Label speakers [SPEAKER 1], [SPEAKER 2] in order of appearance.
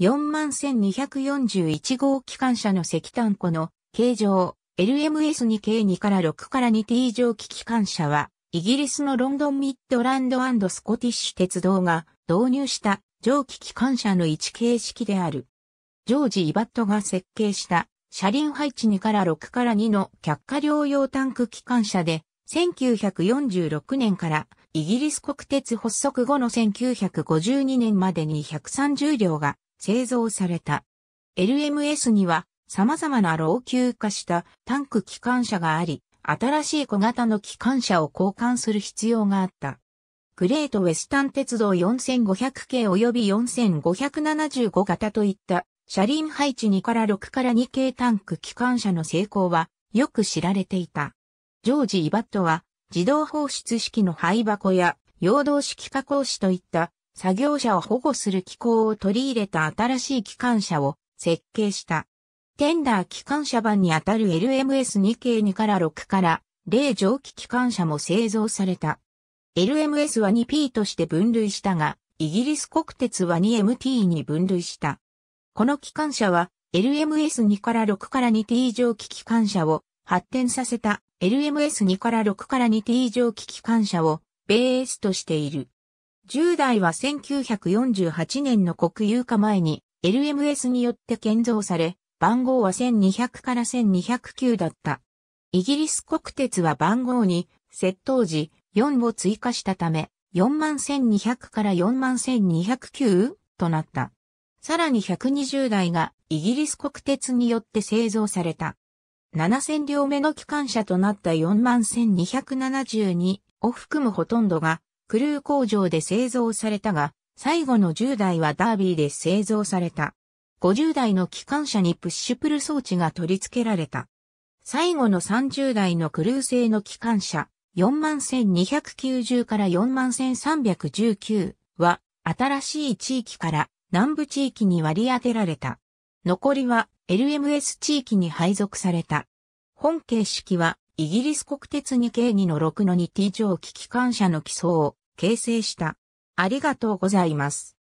[SPEAKER 1] 41,241号機関車の石炭庫の形状 LMS2 系2から6から 2T 蒸気機関車はイギリスのロンドンミッドランドスコティッシュ鉄道が導入した蒸気機関車の1形式である。ジョージ・イバットが設計した車輪配置2から6から2の却下療養タンク機関車で1946年からイギリス国鉄発足後の1952年までに130両が製造された。LMS には様々な老朽化したタンク機関車があり、新しい小型の機関車を交換する必要があった。グレートウェスタン鉄道4500系及び4575型といった車輪配置2から6から2系タンク機関車の成功はよく知られていた。ジョージ・イバットは自動放出式の灰箱や陽動式加工紙といった作業者を保護する機構を取り入れた新しい機関車を設計した。テンダー機関車版にあたる LMS2 系2から6から0蒸気機関車も製造された。LMS は 2P として分類したが、イギリス国鉄は 2MT に分類した。この機関車は LMS2 から6から 2T 蒸気機関車を発展させた LMS2 から6から 2T 蒸気機関車をベースとしている。10代は1948年の国有化前に LMS によって建造され、番号は1200から1209だった。イギリス国鉄は番号に、窃盗時4を追加したため、41200から41209となった。さらに120台がイギリス国鉄によって製造された。7000両目の機関車となった41272を含むほとんどがクルー工場で製造されたが、最後の10台はダービーで製造された。50台の機関車にプッシュプル装置が取り付けられた。最後の30台のクルー製の機関車41290から41319は新しい地域から南部地域に割り当てられた。残りは LMS 地域に配属された。本形式はイギリス国鉄2系2の6の 2T 蒸気機関車の基礎を形成した。ありがとうございます。